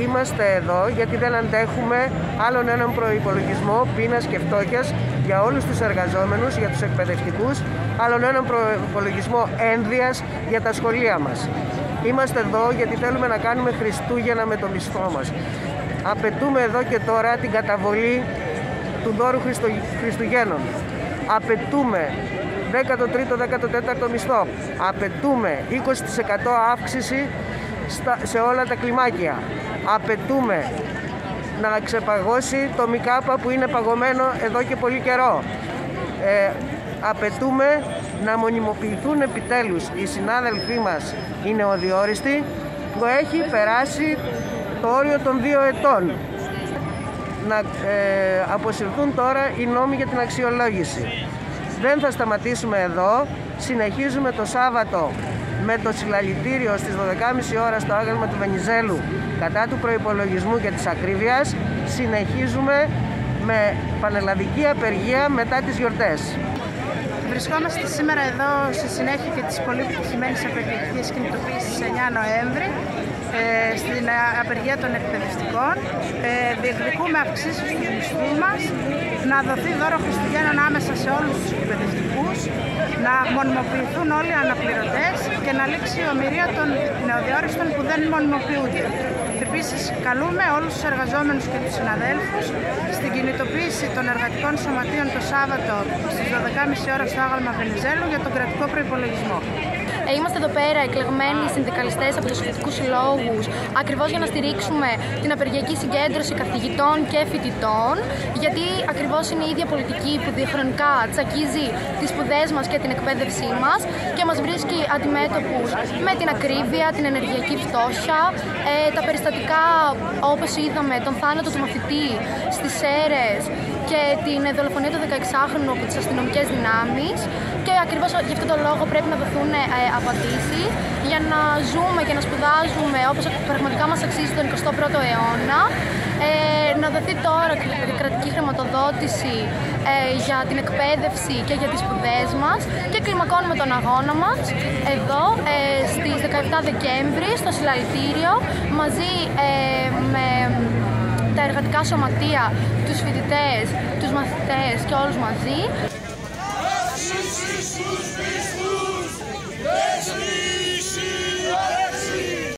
είμαστε εδώ γιατί δεν αντέχουμε άλλον έναν προϋπολογισμό πείνας και φτώχειας για όλους τους εργαζόμενους, για τους εκπαιδευτικούς, άλλον έναν προϋπολογισμό ένδυας για τα σχολεία μας. Είμαστε εδώ γιατί θέλουμε να κάνουμε Χριστούγεννα με το μισθό μας. Απαιτούμε εδώ και τώρα την καταβολή του δώρου Χριστουγέννων. Απαιτούμε 13ο-14ο μισθό. Απαιτούμε 20% αύξηση σε όλα τα κλιμάκια. Απαιτούμε να ξεπαγώσει το ΜΙΚΑΠΑ που είναι παγωμένο εδώ και πολύ καιρό. Ε, απαιτούμε να μονιμοποιηθούν επιτέλους οι συνάδελφοί μας οι νεοδιόριστοι που έχει περάσει το όριο των δύο ετών να ε, αποσυρθούν τώρα οι νόμοι για την αξιολόγηση. Δεν θα σταματήσουμε εδώ. Συνεχίζουμε το Σάββατο με το συλλαλητήριο στις 12.30 ώρα στο άγαλμα του Βενιζέλου κατά του προϋπολογισμού και της ακρίβειας. Συνεχίζουμε με πανελλαδική απεργία μετά τις γιορτές. Βρισκόμαστε σήμερα εδώ στη συνέχεια και της πολύ επιτυχημένης απεργιακής κινητοποίησης 9 Νοέμβρη ε, στην απεργία των εκπαιδευτικών. Ε, διεκδικούμε αυξήσεις του μισθούς μας, να δοθεί δώρο Χριστουγέννων άμεσα σε όλους τους εκπαιδευτικούς, να μονιμοποιηθούν όλοι οι αναπληρωτές και να λήξει η ομοιρία των νεοδιόριστων που δεν μονιμοποιούνται. Επίσης, καλούμε όλους τους εργαζόμενους και τους συναδέλφους στην κινητοποίηση των εργατικών σωματείων το Σάββατο στις 12.30 ώρα στο άγαλμα Βενιζέλου για τον κρατικό προϋπολογισμό. Ε, είμαστε εδώ πέρα εκλεγμένοι συνδικαλιστές από τους φοιτητικού συλλόγους, ακριβώς για να στηρίξουμε την απεργιακή συγκέντρωση καθηγητών και φοιτητών, γιατί ακριβώς είναι η ίδια πολιτική που διαχρονικά τσακίζει τι σπουδές μας και την εκπαίδευσή μας και μας βρίσκει αντιμέτωπους με την ακρίβεια, την ενεργειακή φτώχεια, ε, τα περιστατικά όπως είδαμε, τον θάνατο του μαθητή στις αίρες και την δολοφονία του 16χρονου από τις αστυνομικές δυνάμεις. Και ακριβώς γι' αυτόν τον λόγο πρέπει να δοθούν ε, απαντήσεις για να ζούμε και να σπουδάζουμε όπως πραγματικά μας αξίζει τον 21ο αιώνα. Ε, να δοθεί τώρα κρατική χρηματοδότηση ε, για την εκπαίδευση και για τις σπουδές μας και κλιμακώνουμε τον αγώνα μας εδώ ε, στις 17 Δεκέμβρη στο Συλλαλητήριο μαζί ε, με τα εργατικά σωματεία, τους φοιτητές, τους μαθητές και όλους μαζί.